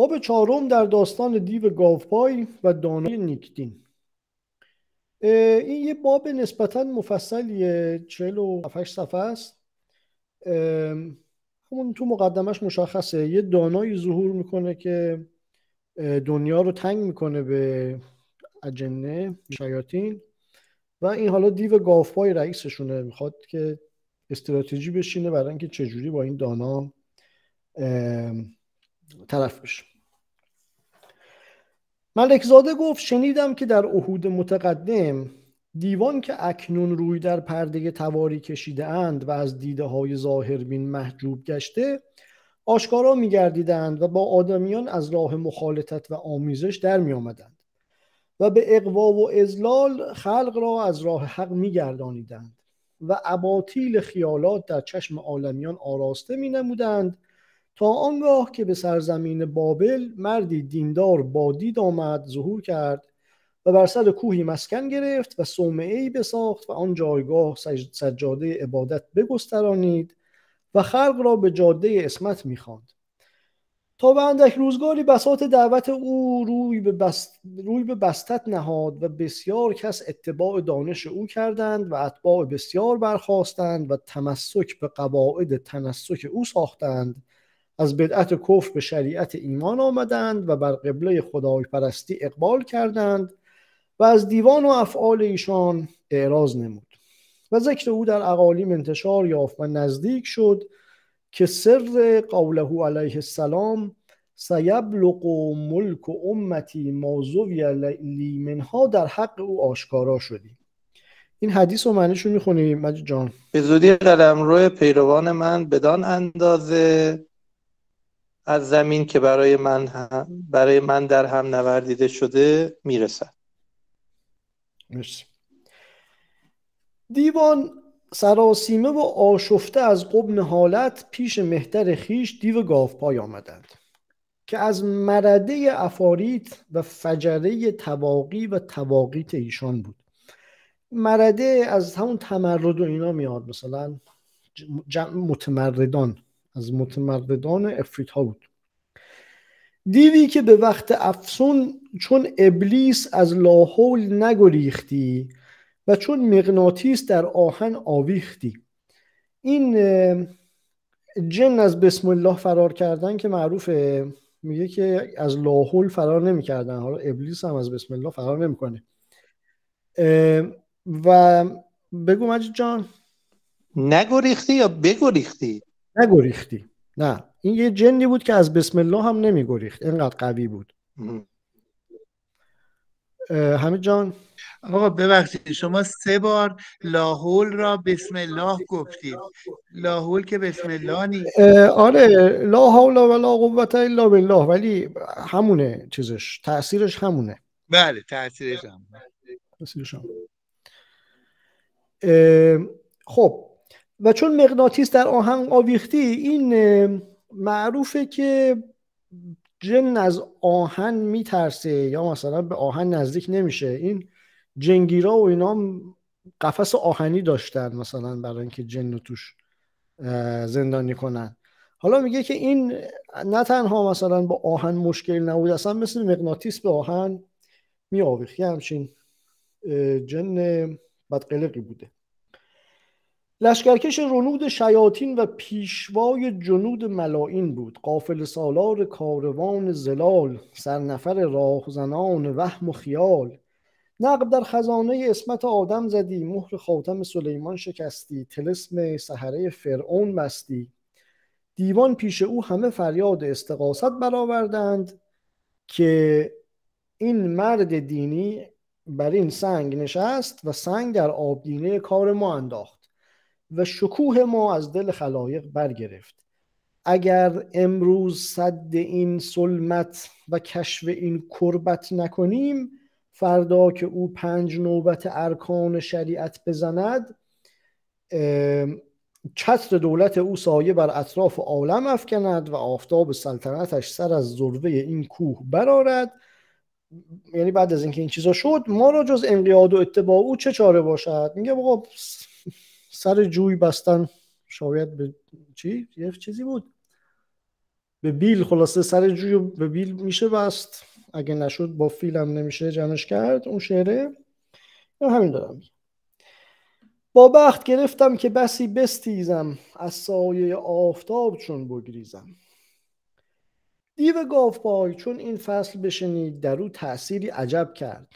باب چهارم در داستان دیو گاوپای و دانای نیکدین. این یه باب نسبتا مفصلیه چهل و صفحه است. همون تو مقدمش مشخصه. یه دانایی ظهور می‌کنه که دنیا رو تنگ می‌کنه به اجنه شیاطین. و این حالا دیو گاوپای رئیسشونه. می‌خواد که استراتژی بشینه برای اینکه چجوری با این دانا طرف بشه. ملکزاده گفت شنیدم که در عهود متقدم دیوان که اکنون روی در پرده تواری کشیده اند و از دیده های ظاهر بین محجوب گشته آشکارا میگردیدند و با آدمیان از راه مخالطت و آمیزش در می آمدند و به اقوا و ازلال خلق را از راه حق میگردانیدند و اباطیل خیالات در چشم عالمیان آراسته می نمودند تا آنگاه که به سرزمین بابل مردی دیندار بادید آمد ظهور کرد و بر سر کوهی مسکن گرفت و صومعه بساخت و آن جایگاه سجاده عبادت بگسترانید و خلق را به جاده اسمت می‌خواند. تا به اندک روزگاری بساط دعوت او روی به, بست... روی به بستت نهاد و بسیار کس اتباع دانش او کردند و اتباع بسیار برخواستند و تمسک به قواعد تنسک او ساختند از بدعت کفر به شریعت ایمان آمدند و بر قبله خدای پرستی اقبال کردند و از دیوان و افعال ایشان اعراض نمود. و ذکر او در اقالیم انتشار یافت و نزدیک شد که سر قوله علیه السلام سیبلغ ملک و امتی موضوعی لی منها در حق او آشکارا شدی این حدیث رو معنیشو می‌خونی مجید جان؟ به زودی قلم روی پیروان من بدان اندازه از زمین که برای من هم برای من در هم نوردیده شده می‌رسد. مرسی. دیوان سراسیمه و آشفته از قبن حالت پیش مهتر خیش دیو گاوپای آمدند که از مرده افاریت و فجره تواقی و تواقیت ایشان بود. مرده از همون تمرد و اینا میاد مثلا جمع متمردان. از متمردان افریت ها بود. دیوی که به وقت افسون چون ابلیس از لاحول نگریختی و چون مغناطیس در آهن آویختی. این جن از بسم الله فرار کردن که معروفه میگه که از لاحول فرار نمی‌کردن. حالا ابلیس هم از بسم الله فرار نمی‌کنه. و بگو مجید جان. نگریختی یا بگریختی؟ نگریختی. نه. این یه جنی بود که از بسم الله هم نمیگریخت. اینقدر قوی بود. حمید جان؟ آقا ببخشید. شما سه بار لاحول را بسم الله گفتید. لاحول که بسم الله نیست. آره. لا حول ولا قوت الا بالله. ولی همونه چیزش. تاثیرش همونه. بله تاثیرش هم تاثیرش هم. خب. و چون مغناطیس در آهن آویختی این معروفه که جن از آهن میترسه یا مثلا به آهن نزدیک نمیشه. این جنگیرا و اینا قفس آهنی داشتن مثلا برای اینکه جن رو توش زندانی کنن. حالا میگه که این نه تنها مثلا با آهن مشکل نبود اصلا مثل مغناطیس به آهن می آویخت همچین جن بدقلقی بوده. لشکرکش رنود شیاطین و پیشوای جنود ملائین بود. قافل سالار کاروان زلال سرنفر راهزنان وهم و خیال. نقب در خزانه اسمت آدم زدی مهر خاتم سلیمان شکستی تلسم سحره فرعون بستی. دیوان پیش او همه فریاد استقاست برآوردند که این مرد دینی بر این سنگ نشست و سنگ در آبدینه کار ما انداخت. و شکوه ما از دل خلایق برگرفت. اگر امروز صد این سلمت و کشف این کربت نکنیم فردا که او پنج نوبت ارکان شریعت بزند چتر دولت او سایه بر اطراف عالم افکند و آفتاب سلطنتش سر از ذروه این کوه برارد یعنی بعد از اینکه این چیزا شد ما را جز انقیاد و اتباع او چه چاره باشد؟ میگه بابا سر جوی بستن شاید به چی؟ یه چیزی بود. به بیل خلاصه سر جوی به بیل میشه بست. اگه نشد با فیلم نمیشه جمعش کرد اون شعره. یا همین دارم با بخت گرفتم که بسی بستیزم از سایه آفتاب چون بگریزم. دیو گاوپای چون این فصل بشنید در او تأثیری عجب کرد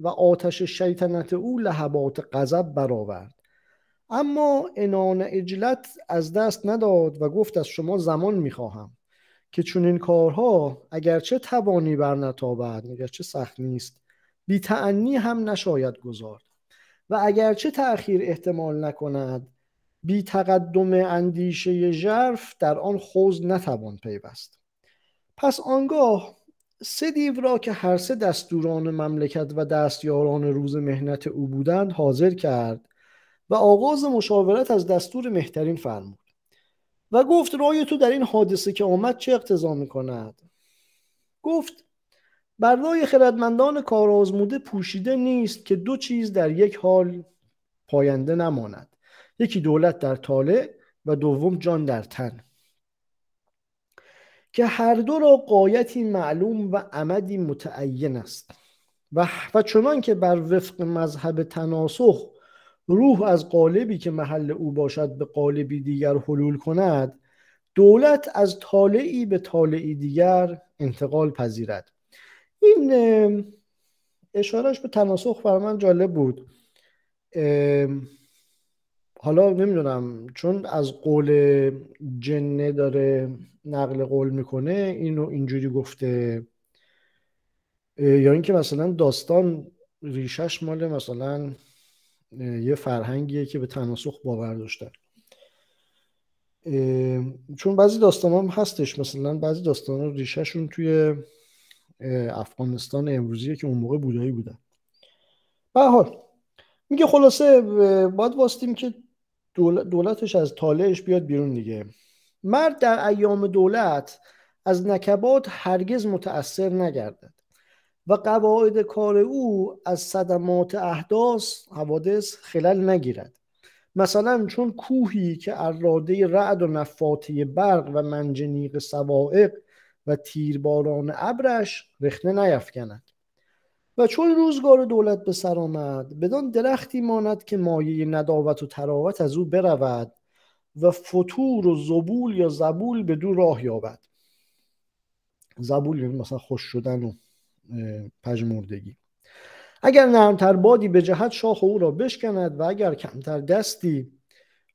و آتش شیطنت او لحبات غضب برآورد. اما انان اجلت از دست نداد و گفت از شما زمان می‌خواهم که چون این کارها اگرچه توانی بر نتابد اگرچه سخت نیست بی تعنی هم نشاید گذارد. و اگرچه تأخیر احتمال نکند بی تقدم اندیشه ژرف در آن خوز نتوان پیوست. پس آنگاه سه دیو را که هر سه دستوران مملکت و دستیاران روز مهنت او بودند حاضر کرد و آغاز مشاورت از دستور مهترین فرمود و گفت رای تو در این حادثه که آمد چه اقتضا می کند گفت بر رای خردمندان کار آزموده پوشیده نیست که دو چیز در یک حال پاینده نماند. یکی دولت در طالع و دوم جان در تن. که هر دو را قایتی معلوم و عمدی متعین است. و, و چنان که بر وفق مذهب تناسخ روح از قالبی که محل او باشد به قالبی دیگر حلول کند دولت از طالعی به طالعی دیگر انتقال پذیرد. این اشارش به تناسخ بر من جالب بود. حالا نمی‌دونم چون از قول جنه داره نقل قول می‌کنه اینو اینجوری گفته. یا اینکه مثلا داستان ریشش مال مثلا یه فرهنگیه که به تناسخ باور داشتن. چون بعضی داستان هم هستش مثلا بعضی داستان ریشهشون توی افغانستان امروزیه که اون موقع بودایی بودن. به حال میگه خلاصه باید واستیم که دولتش از طالعش بیاد بیرون دیگه. مرد در ایام دولت از نکبات هرگز متأثر نگردد. و قواعد کار او از صدمات احداث حوادث خلل نگیرد. مثلا چون کوهی که اراده رعد و نفاته برق و منجنیق سوائق و تیرباران ابرش رخنه نیفکند و چون روزگار دولت به سر آمد بدان درختی ماند که مایه نداوت و تراوت از او برود و فتور و زبول یا زبول به دو راه یابد. زبول یعنی مثلا خوش شدن و پژمردگی. اگر نرمتر بادی به جهت شاخ او را بشکند و اگر کمتر دستی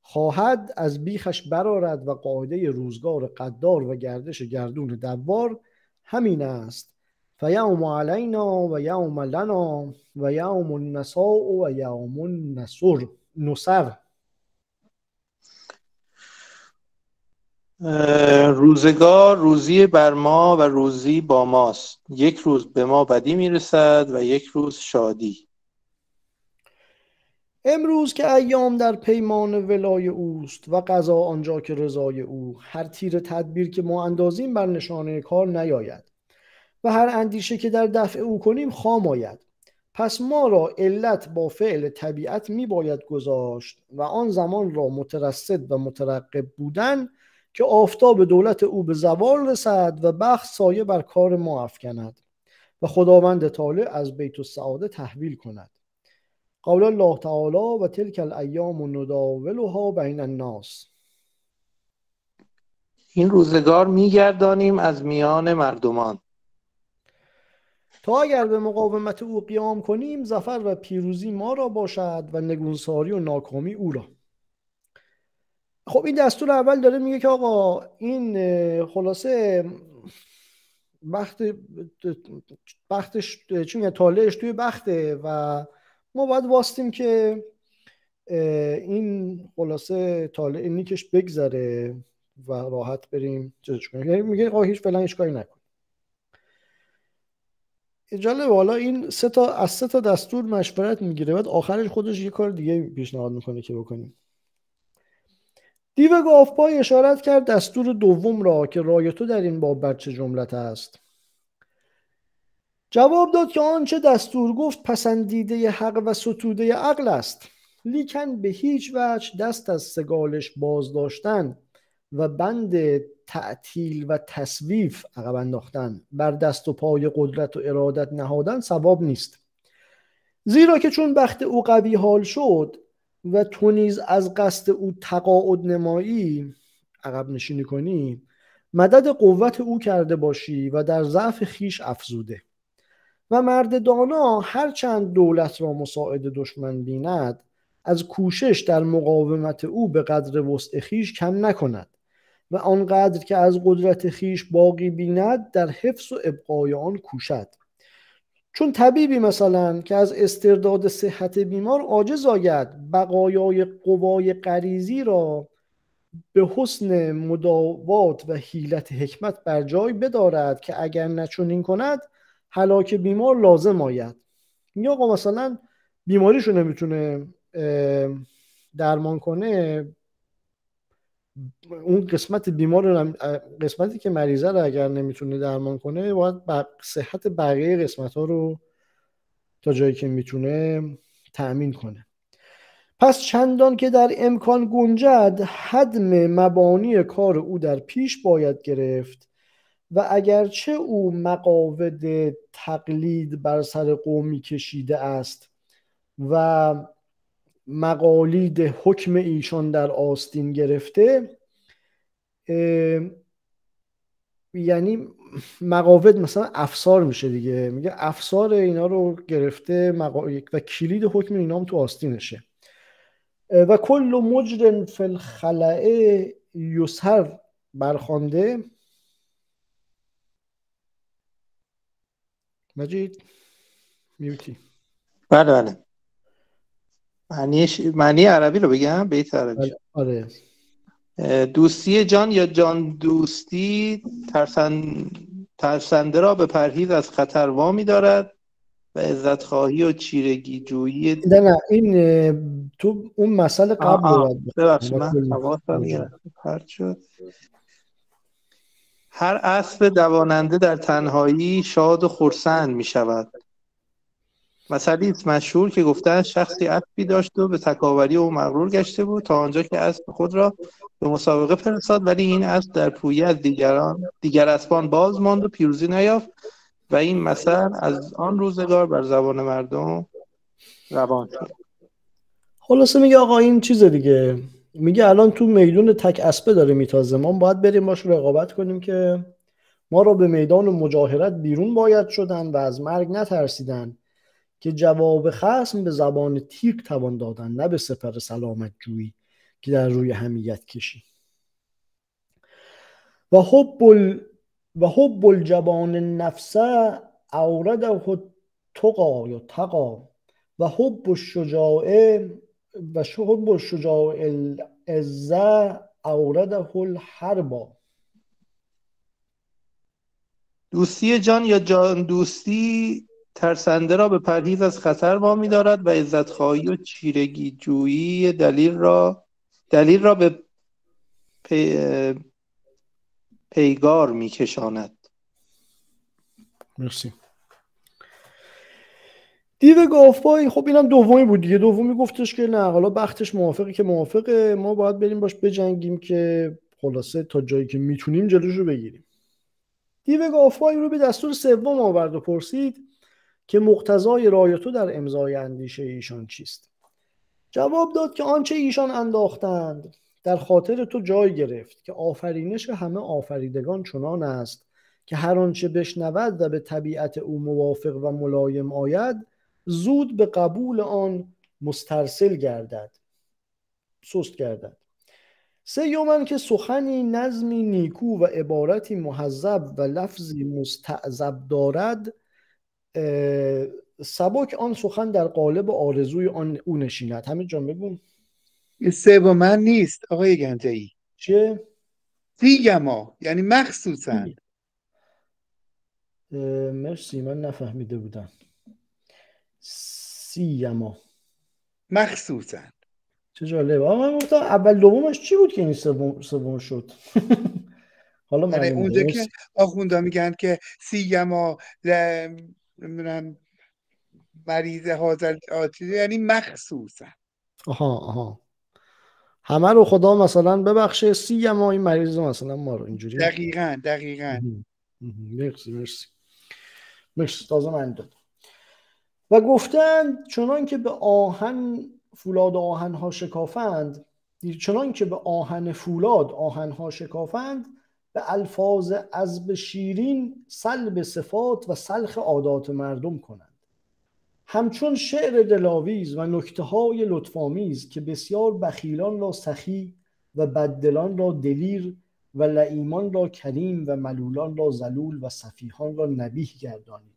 خواهد از بیخش برارد و قاعده روزگار قدار و گردش گردون دوار همین است. فیوم علینا و یوم لنا و یوم النساء و یوم النصر نصر روزگار روزی بر ما و روزی با ماست. یک روز به ما بدی می‌رسد و یک روز شادی. امروز که ایام در پیمان ولای اوست و قضا آنجا که رضای او هر تیر تدبیر که ما اندازیم بر نشانه کار نیاید و هر اندیشه که در دفع او کنیم خام آید. پس ما را علت با فعل طبیعت می باید گذاشت و آن زمان را مترصد و مترقب بودن که آفتاب دولت او به زوال رسد و بخت سایه بر کار ما افکند و خداوند طالع از بیت السعاده تحویل کند. قول الله تعالی و تلک الایام نداولها بین الناس. این روزگار میگردانیم از میان مردمان. تا اگر به مقاومت او قیام کنیم زفر و پیروزی ما را باشد و نگونساری و ناکامی او را. خب این دستور اول داره میگه که آقا این خلاصه بخت بختش چون طالعش توی بخته و ما باید واستیم که این خلاصه طالع نیکش بگذره و راحت بریم چیزش کنیم. یعنی میگه آقا هیچ فعلا هیچ کاری نکن. جالب حالا این سه تا از سه تا دستور مشورت می‌گیره بعد آخرش خودش یه کار دیگه پیشنهاد می‌کنه که بکنیم. دیو گافپای اشارت کرد دستور دوم را که رای تو در این باب بر چه جملت است. جواب داد که آنچه دستور گفت پسندیده حق و ستوده عقل است. لیکن به هیچ وجه دست از سگالش باز داشتن و بند تعطیل و تصویف عقب انداختن. بر دست و پای قدرت و ارادت نهادن ثواب نیست. زیرا که چون بخت او قوی حال شد و تو نیز از قصد او تقاعد نمایی عقب نشینی کنی مدد قوت او کرده باشی و در ضعف خیش افزوده. و مرد دانا هرچند دولت را مساعد دشمن بیند از کوشش در مقاومت او به قدر وسع خیش کم نکند و آنقدر که از قدرت خیش باقی بیند در حفظ و ابقای آن کوشد. چون طبیبی مثلا که از استرداد صحت بیمار عاجز آید بقایای قوای غریزی را به حسن مداوات و حیلت حکمت بر جای بدارد که اگر نچنین کند هلاک بیمار لازم آید. یا آقا مثلا بیماریشو نمی‌تونه درمان کنه اون قسمت بیمار قسمتی که مریضه رو اگر نمی‌تونه درمان کنه باید صحت بقیه قسمت ها رو تا جایی که می‌تونه تأمین کنه. پس چندان که در امکان گنجد حدم مبانی کار او در پیش باید گرفت و اگرچه او مقاود تقلید بر سر قومی کشیده است و مقالید حکم ایشان در آستین گرفته یعنی مقاود مثلا افسار میشه دیگه. میگه افسار اینا رو گرفته و کلید حکم اینا هم تو آستینشه. و کل مجرن فی الخلعه یسر برخوانده. مجید میوتی. بله بله. معنیش معنی عربی رو بگم؟ بیت عربی. آره دوستی جان یا جان دوستی ترسن... ترسنده را به پرهیز از خطر وامی دارد و عزت خواهی و چیرگی جویی نه نه این تو اون مسئله قبل ببخشید من شد. هر اسب دواننده در تنهایی شاد و خرسند می شود مسئله مشهور که گفتن شخصی اسبی داشت و به تکاوری او مغرور گشته بود تا آنجا که اسب خود را به مسابقه فرستاد ولی این اسب در پویه از دیگران دیگر اسبان باز ماند و پیروزی نیافت و این مثل از آن روزگار بر زبان مردم روان شد. خلاصه میگه آقا این چیز دیگه. میگه الان تو میدون تک اسبه داره میتازه. ما باید بریم باش رقابت کنیم که ما را به میدان مجاهرت بیرون باید شدن و از مرگ نترسیدن. که جواب خصم به زبان تیغ توان دادن نه به سپر سلامت جویی که در روی همیت کشی. و حب ال... و حب الجبان النفس اورده تقا یا تقا و حب الشجاع و حب الشجاع العزه اورده الحربا دوستی جان یا جان دوستی؟ ترسنده را به پرهیز از خطر وامی دارد و عزتخواهی و چیرگی جویی دلیل را دلیل را به پی... پیگار میکشاند. مرسی. دیو گافبای خب اینم دومی بود دیگه. دومی گفتش که نه حالا بختش موافقی که موافقه. ما باید بریم باش بجنگیم که خلاصه تا جایی که می‌تونیم جلوش رو بگیریم دیو گافبای رو به دستور سوم آورد و پرسید که مقتضای رای تو در امضای اندیشه ایشان چیست؟ جواب داد که آنچه ایشان انداختند در خاطر تو جای گرفت که آفرینش همه آفریدگان چنان است که هر آنچه بشنود و به طبیعت او موافق و ملایم آید زود به قبول آن مسترسل گردد سست گردد. سیومن که سخنی نظمی نیکو و عبارتی محذب و لفظی مستعذب دارد سبک آن سخن در قالب آرزوی آن او نشیند. همه جان بگو سه با من نیست آقای گنجایی چه؟ سیگما یعنی مخصوصا. مرسی من نفهمیده بودم. سیما مخصوصا. چه جالب. من گفتم اول دومش چی بود که این سوم شد؟ حالا من اونجا که آخوندا میگن که سیما نمی‌دونم مریض حاضر یعنی مخصوصا. آها آها. همه رو خدا مثلا ببخشه سی ما این مریض مثلا ما رو اینجوری دقیقا دقیقا. مرسی مرسی. مرسی تازه من داد و گفتند چنان که به آهن فولاد آهن ها شکافند چنان که به آهن فولاد آهن ها شکافند به الفاظ عذب شیرین سلب صفات و سلخ عادات مردم کنند. همچون شعر دلاویز و نکته های لطفامیز که بسیار بخیلان را سخی و بددلان را دلیر و لعیمان را کریم و ملولان را زلول و صفیحان را نبیه گردانید.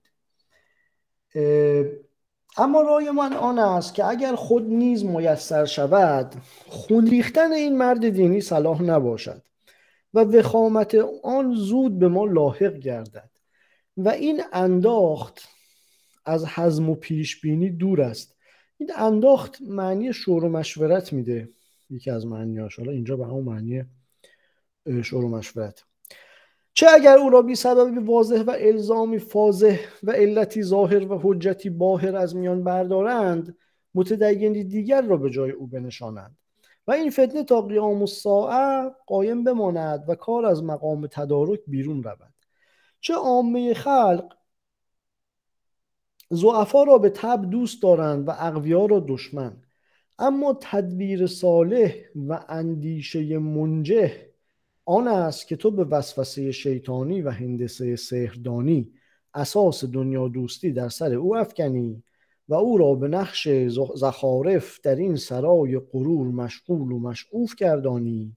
اما رای من آن است که اگر خود نیز میسر شود خون ریختن این مرد دینی صلاح نباشد. و وخامت آن زود به ما لاحق گردد. و این انداخت از حزم و پیش بینی دور است. این انداخت معنی شور و مشورت میده. یکی از معنیاش حالا اینجا به همون معنی شور و مشورت. چه اگر او را بی سبب واضح و الزامی فاضح و علتی ظاهر و حجتی باهر از میان بردارند متدینی دیگر را به جای او بنشانند. و این فتنه تا قیام الساعه قایم بماند و کار از مقام تدارک بیرون رود. چه عامه خلق زعفا را به تب دوست دارند و اقویا را دشمن. اما تدبیر صالح و اندیشه منجه آن است که تو به وسوسه شیطانی و هندسه سهردانی اساس دنیا دوستی در سر او افکنی. و او را به نقش زخارف در این سرای غرور مشغول و مشعوف کردانی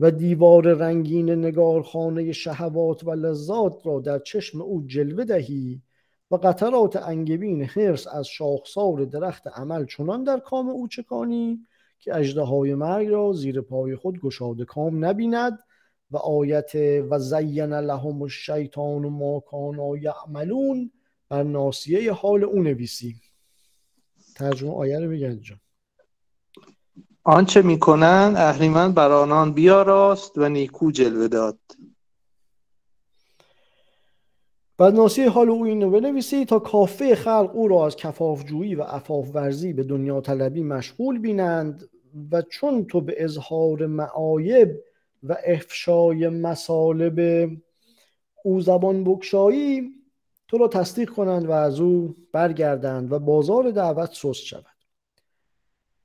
و دیوار رنگین نگارخانه شهوات و لذات را در چشم او جلوه دهی و قطرات انگبین حرس از شاخسار درخت عمل چنان در کام او چکانی که اجده های مرگ را زیر پای خود گشاده کام نبیند و آیت و زین لهم الشیطان ما کانا یعملون بر ناسیه حال او نویسی ترجمه آیه رو بگن جان آنچه می‌کنند اهریمن بر آنان بیاراست و نیکو جلوه داد. بعد ناسیه حال او اینو بنویسی تا کافه خلق او را از کفافجویی و عفاف ورزی به دنیا طلبی مشغول بینند و چون تو به اظهار معایب و افشای مسالب او زبان بکشایی تو را تصدیق کنند و از او برگردند و بازار دعوت سست شود.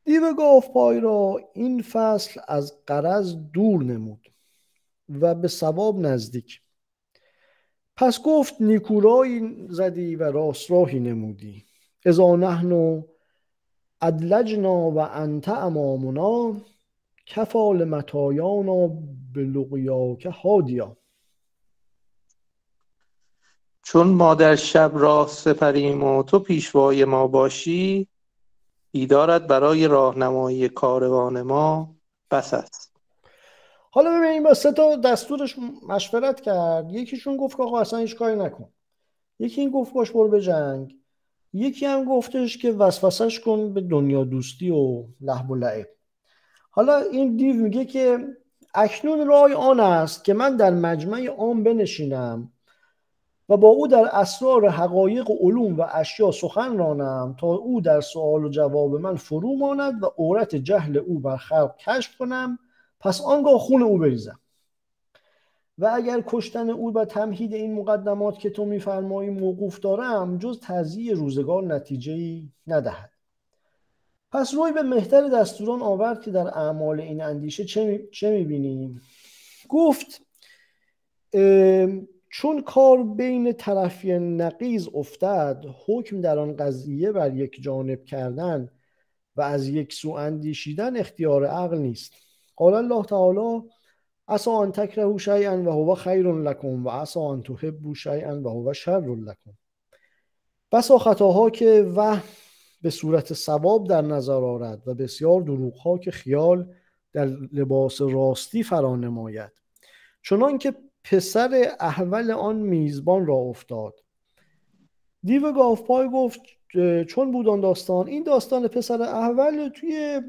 دیو گاف پای را این فصل از قرض دور نمود و به ثواب نزدیک. پس گفت نیکورایی زدی و راست راهی نمودی. ازا نحن ادلجنا و انت امامنا کفال متایانا به که هادیا. چون ما در شب راه سپریم و تو پیشوای ما باشی دیدارت برای راهنمایی کاروان ما بس است. حالا ببینیم با سه تا دستورش مشورت کرد. یکیشون گفت که آقا اصلا هیچ کاری نکن. یکی این گفت باش برو به جنگ. یکی هم گفتش که وسوسش کن به دنیا دوستی و لحب و لعب. حالا این دیو میگه که اکنون رای آن است که من در مجمع عام بنشینم و با او در اسرار حقایق و علوم و اشیا سخن رانم تا او در سوال و جواب من فرو ماند و عورت جهل او بر خلق کشف کنم. پس آنگاه خون او بریزم. و اگر کشتن او و تمهید این مقدمات که تو میفرمایی موقوف دارم جز تزییع روزگار نتیجه ای ندهد. پس روی به مهتر دستوران آورد که در اعمال این اندیشه چه می‌بینیم؟ گفت چون کار بین طرفی نقیز افتد حکم در آن قضیه بر یک جانب کردن و از یک سو اندیشیدن اختیار عقل نیست. قال الله تعالی عسى ان تکرهوا شیئا و هو خیر لکم و عسى ان تحبوا شیئا و هو شر لکم. بسا خطاها که و به صورت ثواب در نظر آرد و بسیار دروغها که خیال در لباس راستی فرا نماید. چنان که پسر احول آن میزبان را افتاد. دیو پای گفت چون بود داستان این داستان پسر احول توی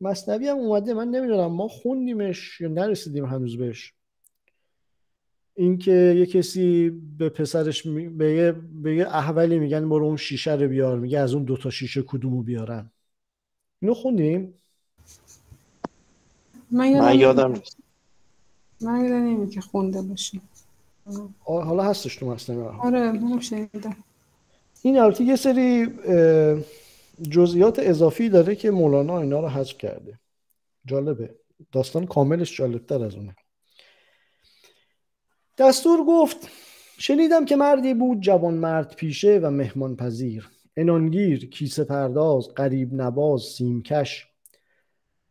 مصنوی هم اومده من نمی‌دونم ما خوندیمش یا نرسیدیم هنوز بهش. اینکه یه کسی به پسرش به یه, به یه احولی میگن برو اون شیشه رو بیار میگه از اون دوتا شیشه کدومو بیارن. اینو خوندیم؟ من من یادم یادم نیست. من یادم که خونده باشی. حالا هستش تو مصنوی. آره منم شنیدم. این البته یه سری جزئیات اضافی داره که مولانا اینا رو حذف کرده. جالبه. داستان کاملش جالبتر از اونه. دستور گفت شنیدم که مردی بود جوان مرد پیشه و مهمان پذیر انانگیر کیسه پرداز قریب نواز سیمکش.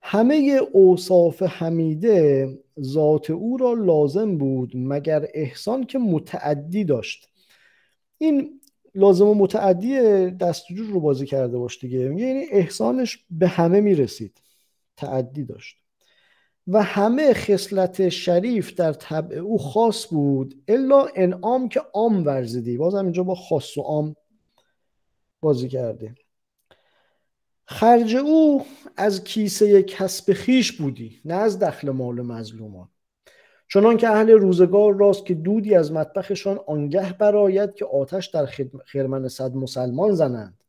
همه اوصاف حمیده ذات او را لازم بود مگر احسان که متعدی داشت. این لازم و متعدی دستجور رو بازی کرده باش دیگه. یعنی احسانش به همه می‌رسید. تعدی داشت. و همه خصلت شریف در طبع او خاص بود الا انعام که عام ورزیدی. باز هم اینجا با خاص و عام بازی کرده خرج او از کیسه کسب خیش بودی نه از دخل مال مظلومان. چنان که اهل روزگار راست که دودی از مطبخشان آنگه براید که آتش در خرمن صد مسلمان زنند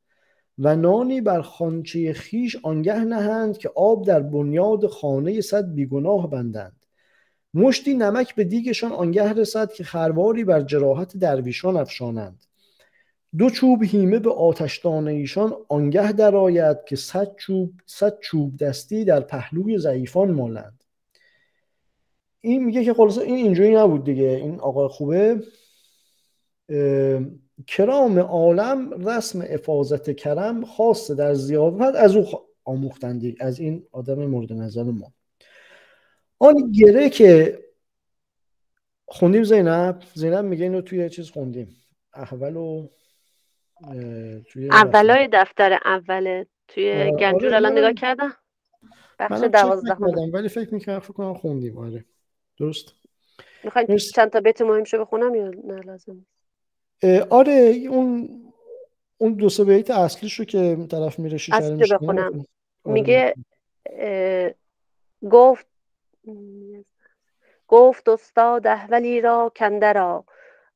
و نانی بر خانچه خیش آنگه نهند که آب در بنیاد خانه صد بیگناه بندند. مشتی نمک به دیگشان آنگه رسد که خرواری بر جراحت درویشان افشانند. دو چوب هیمه به آتشدان ایشان آنگه درآید که صد چوب صد چوب دستی در پهلوی ضعیفان مالند این میگه که خلاصه این اینجوری نبود دیگه. این آقا خوبه. کرام عالم رسم افاظت کرم خاص در زیافت از او آموختندی از این آدم مورد نظر ما. آن گره که خوندیم زینب. زینب میگه اینو توی چیز خوندیم. احول و توی اولای دفتر اوله توی آره، گنجور الان نگاه کردم؟ بخش نکردم ولی فکر می‌کنم فکر کنم خوندیم. آره. درست. می‌خواین مرسی. چند تا بیت مهمشو بخونم یا نه؟ لازم آره اون اون دو سه بیت اصلیش رو که طرف میره شیشه رو اصلی میشکنه بخونم. بخون. آره. میگه گفت گفت استاد احولی را کنده را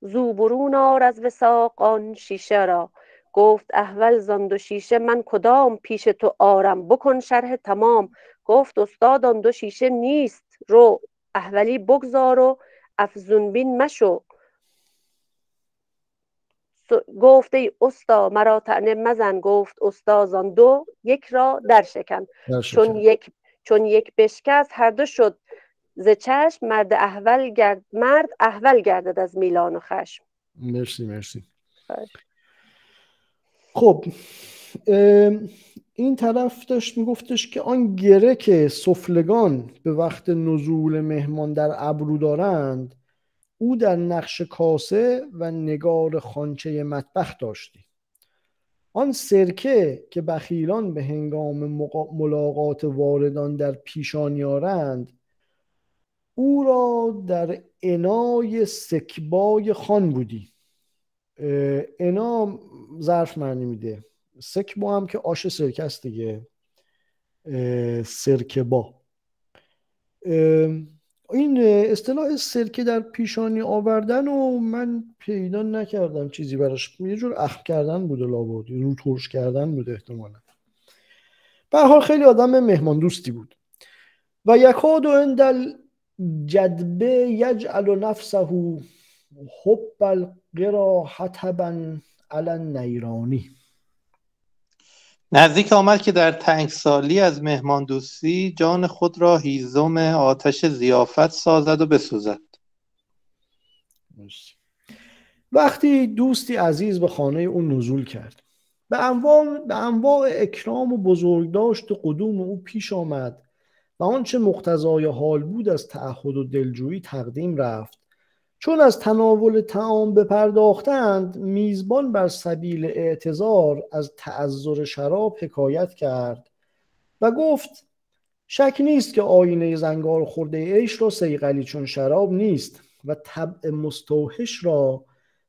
زو برون آر از وثاق آن شیشه را. گفت احول زان دو شیشه من کدام پیش تو آرم؟ بکن شرح تمام. گفت استاد آن دو شیشه نیست. رو احولی بگذار و افزون بین مشو. گفت ای استا مرا طعنه مزن. گفت استاد آن دو یک را در شکن چون. یک چون یک بشکست هر دو شد. ز چشم مرد احول گرد مرد احول گردد از میلان و خشم. مرسی مرسی. خب این طرف داشت میگفتش که آن گره که سفلگان به وقت نزول مهمان در ابرو دارند او در نقش کاسه و نگار خانچه مطبخ داشتی. آن سرکه که بخیلان به هنگام ملاقات واردان در پیشان یارند او را در انای سکبای خان بودی. انا ظرف معنی میده. سکبا هم که آش سرکه است دیگه. اه، سرکه با اه، این اصطلاح سرکه در پیشانی آوردن و من پیدا نکردم چیزی براش. یه جور اخم کردن بوده لابد رو ترش کردن بوده احتمالا. به حال خیلی آدم مهمان دوستی بود. و یکاد و اندل جدبه یجعل نفسه حب القرا حتبا علی النیرانی. نزدیک آمد که در تنگسالی از مهمان دوستی جان خود را هیزم آتش زیافت سازد و بسوزد. وقتی دوستی عزیز به خانه او نزول کرد به انواع, به انواع اکرام و بزرگداشت و قدوم او پیش آمد و آنچه مقتضای حال بود از تعهد و دلجویی تقدیم رفت. چون از تناول تعام بپرداختند میزبان بر سبیل اعتذار از تعذر شراب حکایت کرد و گفت شک نیست که آینه زنگار خورده عیش را سیغلی چون شراب نیست و طبع مستوحش را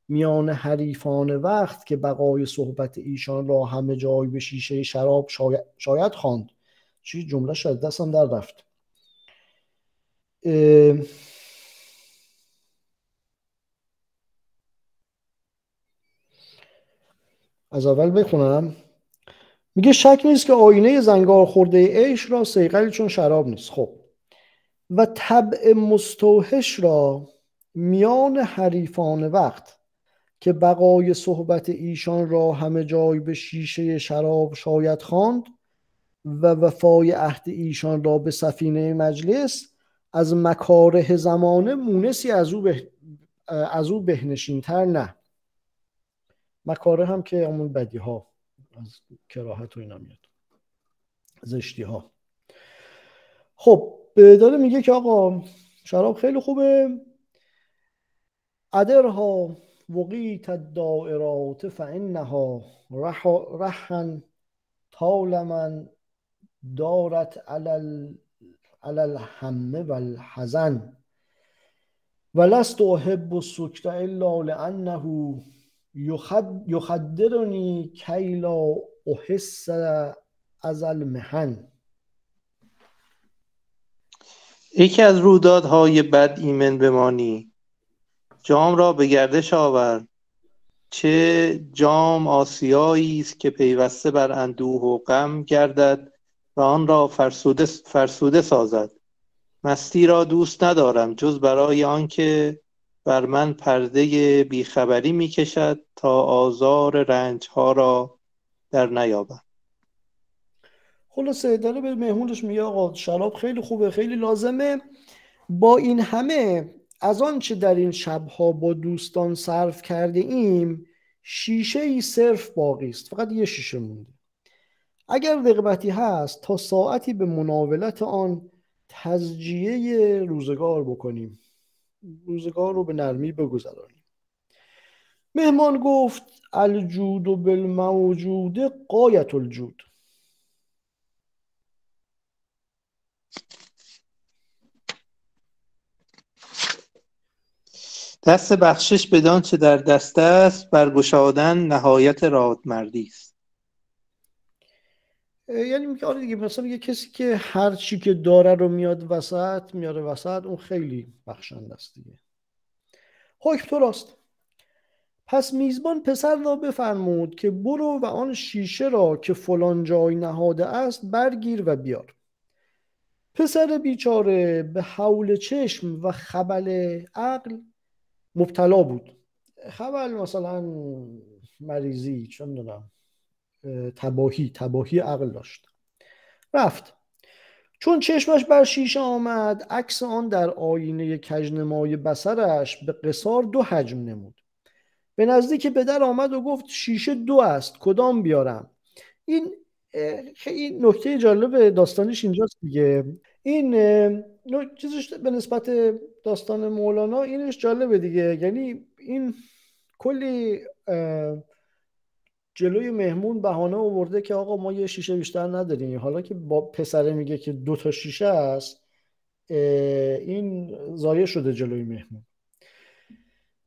میان حریفان وقت که بقای صحبت ایشان را همه جای به شیشه شراب شاید خواند. چی جمله شاید دستم در رفت. از اول بخونم. میگه شک نیست که آینه زنگار خورده عیش را سیغلی چون شراب نیست. خب. و طبع مستوحش را میان حریفان وقت که بقای صحبت ایشان را همه جای به شیشه شراب شاید خواند و وفای عهد ایشان را به سفینه مجلس از مکاره زمانه مونسی از او, به... از او بهنشینتر نه. مکاره هم که همون بدی ها از کراهت و اینا میاد. زشتی ها خب داره میگه که آقا شراب خیلی خوبه. ادرها وقیت الدائرات فانها رحن طال من دارت على الهم والحزن ولست احب السکت الا لانه یخدرنی کی لا احس از المحن. یکی از رویدادهای بد ایمن بمانی جام را به گردش آور. چه جام آسیایی است که پیوسته بر اندوه و غم گردد. و آن را فرسوده, فرسوده سازد. مستی را دوست ندارم جز برای آنکه بر من پرده بیخبری می‌کشد تا آزار رنج ها را در نیابم. خلاصه داره به مهمونش میگه آقا شراب خیلی خوبه خیلی لازمه. با این همه از آنچه در این شبها با دوستان صرف کرده ایم شیشه ای صرف باقی است. فقط یه شیشه مونده. اگر رغبتی هست تا ساعتی به مناولت آن تزجیه روزگار بکنیم. روزگار رو به نرمی بگذرانیم. مهمان گفت الجود و بالموجود قایت الجود. دست بخشش بدان چه در دست است برگشادن نهایت رادمردی است. یعنی میگه آره دیگه مثلا یه کسی که هر چی که داره رو میاد وسط میاره وسط اون خیلی بخشنده است دیگه. حکم تو راست. پس میزبان پسر را بفرمود که برو و آن شیشه را که فلان جای نهاده است برگیر و بیار. پسر بیچاره به حول چشم و خبل عقل مبتلا بود. خبل مثلا مریضی چون دونم تباهی تباهی عقل داشت. رفت. چون چشمش بر شیشه آمد عکس آن در آینه کجنمای بسرش به قصار دو حجم نمود. به نزدیک پدر آمد و گفت شیشه دو است کدام بیارم؟ این خیلی نکته جالب داستانش اینجاست دیگه. این چیزش به نسبت داستان مولانا اینش جالبه دیگه. یعنی این کلی جلوی مهمون بهانه آورده که آقا ما یه شیشه بیشتر نداریم. حالا که با پسره میگه که دو تا شیشه است این ضایع شده جلوی مهمون.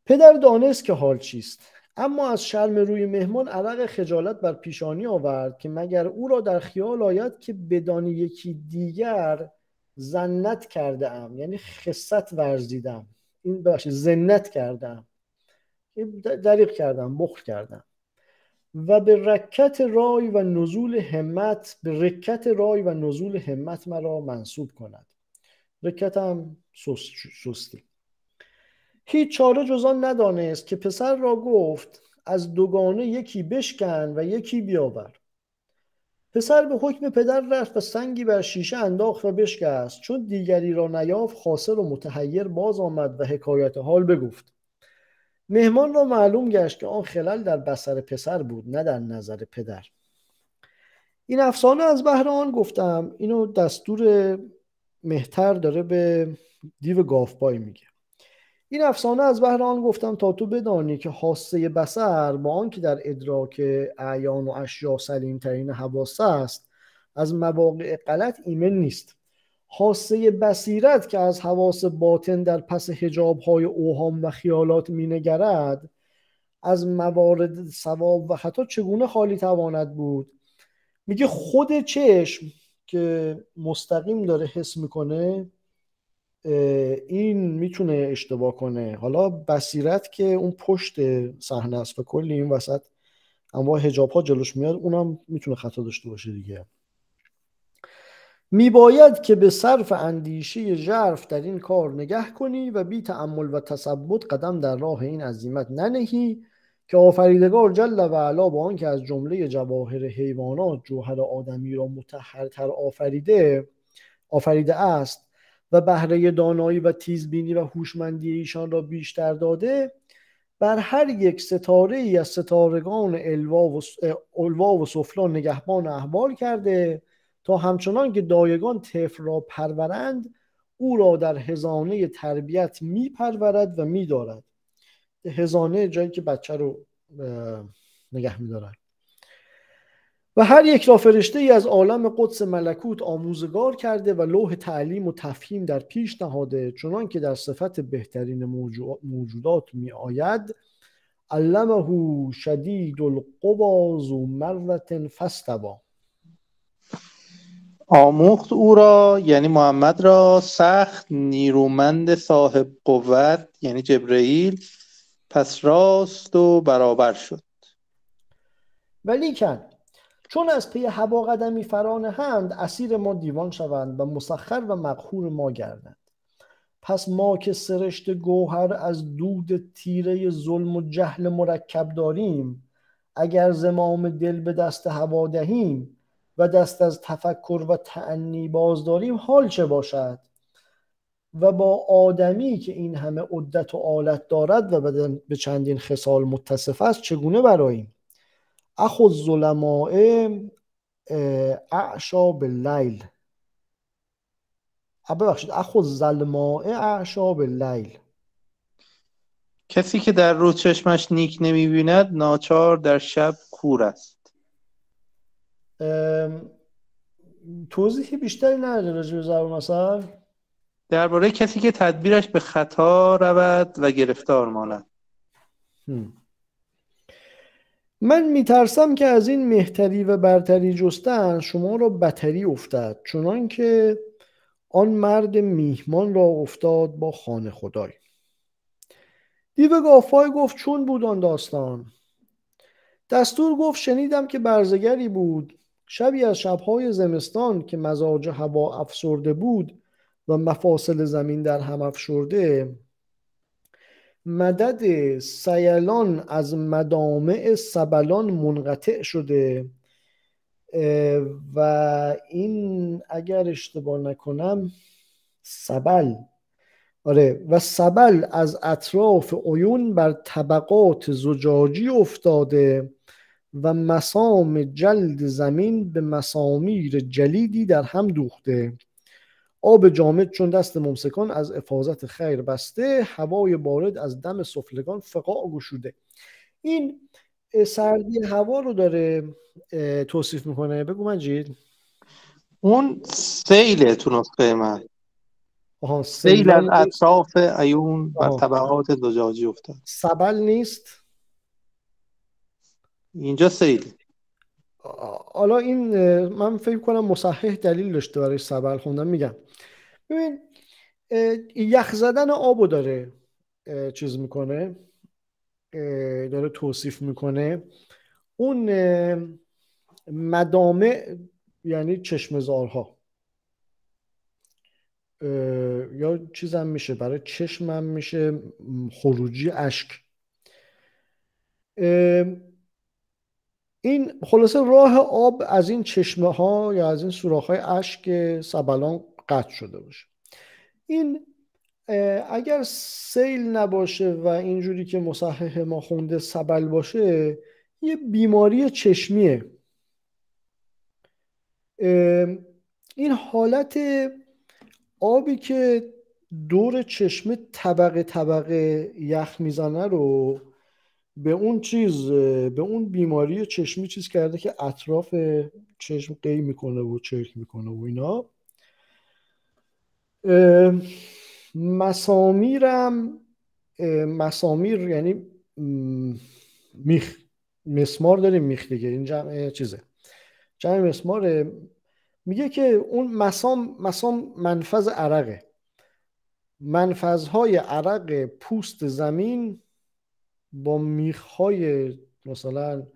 پدر دانست که حال چیست. اما از شرم روی مهمان عرق خجالت بر پیشانی آورد که مگر او را در خیال آید که بدانی یکی دیگر زنت کرده ام یعنی خصت ورزیدم. این باشه زنت کردم دریق کردم بخل کردم. و به رکت رای و نزول همت به رکت رای و نزول همت مرا منصوب کند. رکت هم سستی. هیچ چاره جزان ندانست که پسر را گفت از دوگانه یکی بشکن و یکی بیاور. پسر به حکم پدر رفت و سنگی بر شیشه انداخت و بشکست. چون دیگری را نیافت خاسر و متحیر باز آمد و حکایت حال بگفت. مهمان را معلوم گشت که آن خلل در بسر پسر بود نه در نظر پدر. این افسانه از بهر آن گفتم اینو دستور مهتر داره به دیو گافپای میگه. این افسانه از بهر آن گفتم تا تو بدانی که حاسه بسر با آنکه در ادراک اعیان و اشیا سلیمترین حواس است از مواقع غلط ایمن نیست. حاسه بصیرت که از حواس باطن در پس هجاب های اوهام و خیالات مینگرد از موارد ثواب و خطا چگونه خالی تواند بود؟ میگه خود چشم که مستقیم داره حس می‌کنه این می‌تونه اشتباه کنه. حالا بصیرت که اون پشت صحنه است و کلی این وسط انواع هجاب ها جلوش میاد اونم می‌تونه خطا داشته باشه دیگه. میباید که به صرف اندیشه ژرف در این کار نگه کنی و بی تعمل و تثبت قدم در راه این عظیمت ننهی که آفریدگار جل و علا با آنکه از جمله جواهر حیوانات جوهر آدمی را متحرتر آفریده آفریده است و بهره دانایی و تیزبینی و هوشمندی ایشان را بیشتر داده بر هر یک ستاره ای از ستارگان الوا و, الوا و سفلا نگهبان احوال کرده تا همچنان که دایگان طفل را پرورند او را در هزانه تربیت می پرورد و می دارد هزانه جایی که بچه رو نگه می دارد و هر یک را فرشته ای از عالم قدس ملکوت آموزگار کرده و لوح تعلیم و تفهیم در پیش نهاده. چنان که در صفت بهترین موجودات می آید علمه شدید القوا ذو مرة فاستوى آموخت او را یعنی محمد را سخت نیرومند صاحب قوت یعنی جبرئیل پس راست و برابر شد. ولیکن چون از پی هوا قدمی فرانهند اسیر ما دیوان شوند و مسخر و مقهور ما گردند پس ما که سرشت گوهر از دود تیره ظلم و جهل مرکب داریم اگر زمام دل به دست هوا دهیم و دست از تفکر و تعنی باز داریم حال چه باشد؟ و با آدمی که این همه عدت و آلت دارد و به چندین خصال متصف است چگونه براییم؟ اخو الظلماء اعشا باللیل. ببخشید اخو الظلماء اعشا باللیل. کسی که در روز چشمش نیک نمی‌بیند ناچار در شب کور است. توضیح بیشتری نداره راجع به ضرب مثل درباره کسی که تدبیرش به خطا رود و گرفتار ماند. من میترسم که از این مهتری و برتری جستن شما را بتری افتد چنان که آن مرد میهمان را افتاد با خانه خدای. دیو گافای گفت چون بود آن داستان؟ دستور گفت شنیدم که برزگری بود. شبی از شبهای زمستان که مزاج هوا افسرده بود و مفاصل زمین در هم افشرده مدد سیلان از مدامع سبلان منقطع شده و این اگر اشتباه نکنم سبل. آره و سبل از اطراف عیون بر طبقات زجاجی افتاده و مسام جلد زمین به مسامیر جلیدی در هم دوخته. آب جامد چون دست ممسکان از افاظت خیر بسته هوای بارد از دم سفلگان فقاع گشوده. این سردی هوا رو داره توصیف می‌کنه. بگو مجید. اون سیله تو نسخه من. آها سیل از اطراف ایون بر طبقات زجاجی افتاد. سبل نیست؟ اینجا سیل حالا این من فکر کنم مصحح دلیل داشته برای سبل خوندم میگم. ببین یخ زدن آبو داره چیز می‌کنه. داره توصیف می‌کنه. اون مدامه یعنی چشمزارها. یا چیزم میشه برای چشمم میشه خروجی اشک. این خلاصه راه آب از این چشمه ها یا از این سوراخ های اشک سبلان قطع شده باشه. این اگر سیل نباشه و اینجوری که مصحح ما خونده سبل باشه یه بیماری چشمیه. این حالت آبی که دور چشمه طبقه طبقه یخ می‌زنه رو به اون چیز به اون بیماری چشمی چیز کرده که اطراف چشم قی می‌کنه و چرک می‌کنه و اینا. مسامیرم مسامیر یعنی میخ مسمار داریم میخ دیگه این جمع چیزه. جمع مسماره. میگه که اون مسام مسام منفذ عرقه. منفذهای عرق پوست زمین با میخهای مثلا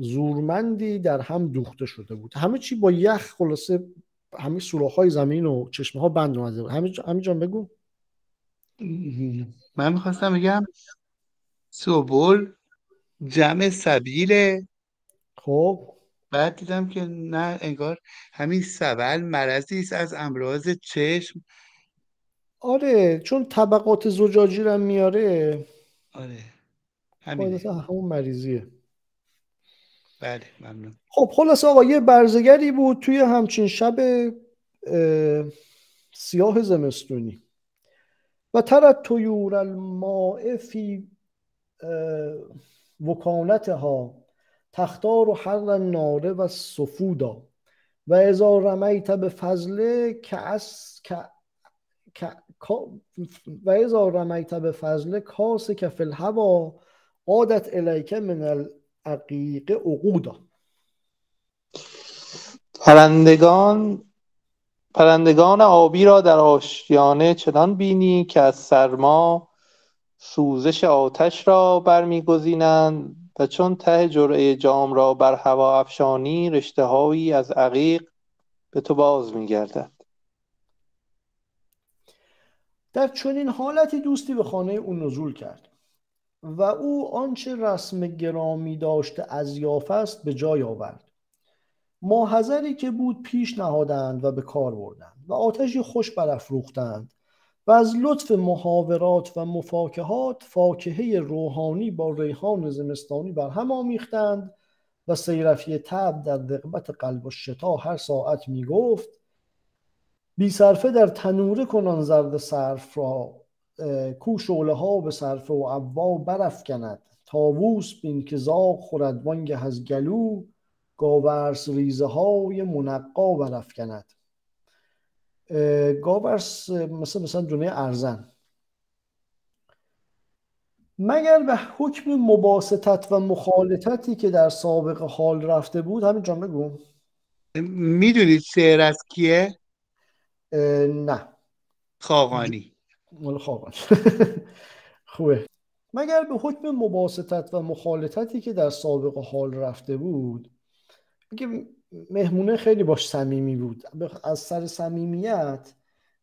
زورمندی در هم دوخته شده بود. همه چی با یخ خلاصه همه سوراخ های زمین و چشمه ها بند اومده بود. همه جان بگو. من می‌خواستم بگم سوبول جمع سبیله خب. بعد دیدم که نه انگار همین سبل مرضی است از امراض چشم. آره چون طبقات زجاجی رو میاره. آره همین همون مریضیه. بله ممنون. خب خلاص آقا یه برزگری بود توی همچین شب سیاه زمستونی. و ترت تویور الماء فی وکانتها تختار و حر ناره و سفودا و ازا رمیت به فضله که از و ازا رمیت به فضله کاس که فی الهوا عادت الیک من العقیق عقودا. پرندگان پرندگان آبی را در آشیانه چنان بینی که از سرما سوزش آتش را برمیگزینند و چون ته جرعه جام را بر هوا افشانی رشتههایی از عقیق به تو باز میگردد. در چنین حالتی دوستی به خانه او نزول کرد و او آنچه رسم گرامی داشته از یافت است به جای آورد. ماحضری که بود پیش نهادند و به کار بردند و آتشی خوش برافروختند و از لطف محاورات و مفاکهات فاکهه روحانی با ریحان زمستانی بر هم آمیختند و سیرفی تب در رقبت قلب و شتا هر ساعت می بی صرفه در تنوره کنان زرد صرف را کو شعله ها به صرفه و عوا برافکند. تاووس بین که زاغ خورد وانگه از گلو گاورس ریزه های منقا برافکند. گاورس مثل مثلا دونه ارزن. مگر به حکم مباستت و مخالطتی که در سابق حال رفته بود همین جان بگو می‌دونید شعر از کیه؟ نه. خاقانی. مال خاقانی خوبه. مگر به حکم مباستت و مخالطتی که در سابق حال رفته بود میگه مهمونه خیلی باش صمیمی بود. از سر صمیمیت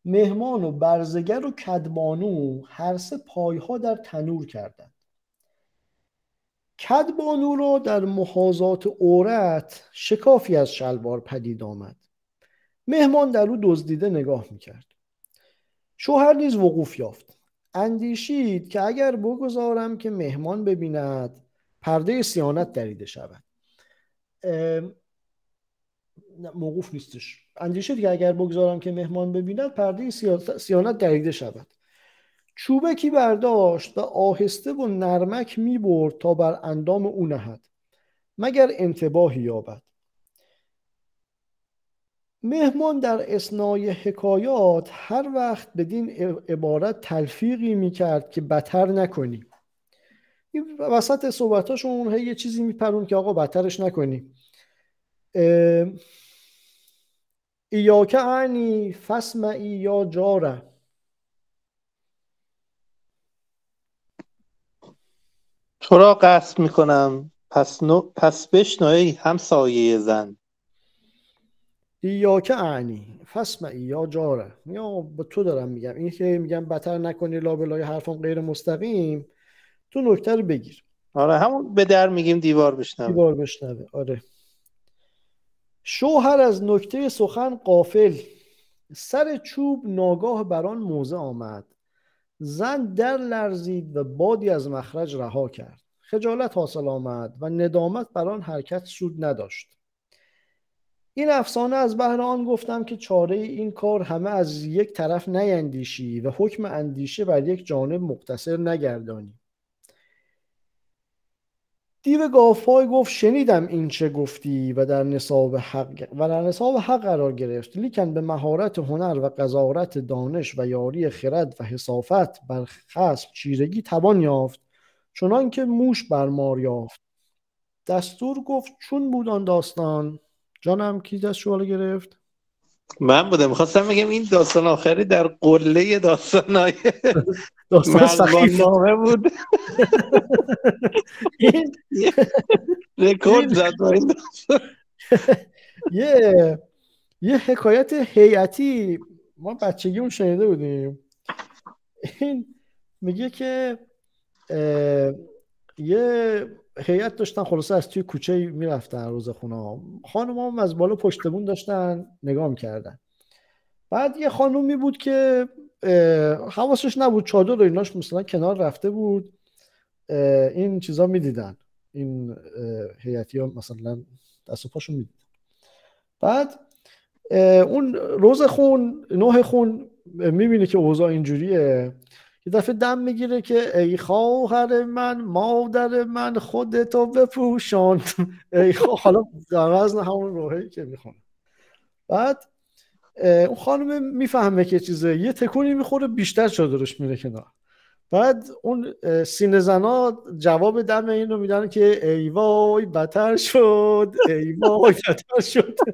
مهمان و برزگر و کدبانو هر سه پایها در تنور کردند. کدبانو را در محاضات عورت شکافی از شلوار پدید آمد. مهمان در او دزدیده نگاه می‌کرد. شوهر نیز وقوف یافت. اندیشید که اگر بگذارم که مهمان ببیند پرده سیانت دریده شود. موقوف نیستش. اندیشه که اگر بگذارم که مهمان ببیند پرده سیانت دریده شود. چوبکی برداشت و آهسته و نرمک می برد تا بر اندام او نهد. مگر انتباهی یابد؟ مهمان در اسنای حکایات هر وقت بدین عبارت تلفیقی می کرد که بتر نکنی. وسط صحبتاشون یه چیزی میپرون که آقا بترش نکنی. ایاک عنی فسمعی یا جاره. تو را قصد می‌کنم پس, نو... پس بشنوی همسایه زن. ایاک عنی فسمعی یا جاره. یا به تو دارم میگم. این که میگم بتر نکنی لابلای حرفم غیر مستقیم تو نکته رو بگیر. آره همون به در میگیم دیوار بشنوه. دیوار بشنوه. آره. شوهر از نکته سخن قافل. سر چوب ناگاه بر آن موزه آمد. زن در لرزید و بادی از مخرج رها کرد. خجالت حاصل آمد و ندامت بر آن حرکت سود نداشت. این افسانه از بهر آن گفتم که چاره این کار همه از یک طرف نیندیشی و حکم اندیشه بر یک جانب مقتصر نگردانی. دیو گافای گفت شنیدم این چه گفتی و در نصاب حق و در نصاب حق قرار گرفت. لیکن به مهارت هنر و قضاوت دانش و یاری خرد و حسافت بر خصم چیرگی توان یافت چنان که موش بر مار یافت. دستور گفت چون بود آن داستان جانم کی دست شواله گرفت؟ من بودم. می‌خواستم بگم این داستان آخری در قله داستانهای داستان سخیف نامه بود. رکورد زد داستان. یه یه حکایت هیئتی. ما بچگی اون شنیده بودیم. این میگه که یه هیئت داشتن خلاصه از توی کوچه می‌رفتن روز خونه خانم هم از بالا پشتمون داشتن نگاه می‌کردن. بعد یه خانومی بود که حواسش نبود چادر و ایناش مثلا کنار رفته بود. این چیزا می‌دیدن. این هیئتی ها مثلا دست و پاشون می‌دیدن. بعد اون روز خون نه خون می‌بینه که اوضاع اینجوریه. یه دفعه دم می‌گیره که ای خواهر من مادر من خودتو بپوشان. ای خوا- حالا در وزن همون روحی که می‌خونه. بعد اون خانم می‌فهمه که چیزه. یه تکونی می‌خوره بیشتر چادرش میره کنار. بعد اون سینه زنا جواب دم این رو میدن که ای وای بدتر شد ای وای بدتر شد.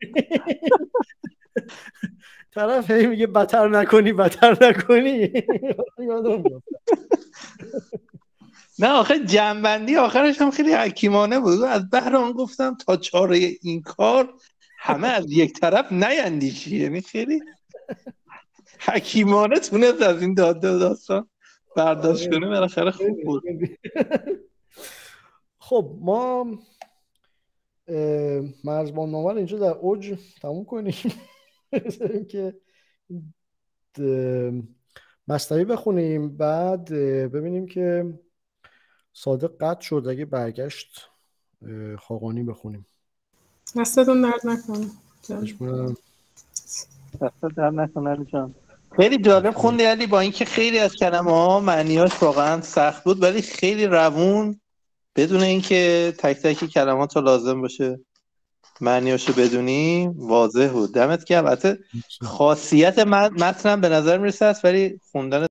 طرف هی میگه بدتر نکنی بدتر نکنی. نه آخه جنبندی آخرش هم خیلی حکیمانه بود. از بهر آن گفتم تا چاره این کار همه از یک طرف نیندیشی. یعنی خیلی حکیمانه تونست از این داده داستان برداشت کنه. بالاخره خوب بود. خب ما مرزبان رو اینجا در اوج تموم کنیم. که مصنوی بخونیم. بعد ببینیم که صادق قطع شد اگه برگشت خاقانی بخونیم. دستتون درد نکنه. چشم. دست در نکنه علی جان. خیلی جالب خوندی علی با اینکه خیلی از کلمه ها معنیاش واقعا سخت بود ولی خیلی روون بدون اینکه تک تک کلمات رو لازم باشه. معنیاشو بدونی واضح بود. دمت گرم. خاصیت متن متنم به نظر می‌رسه است ولی خوندن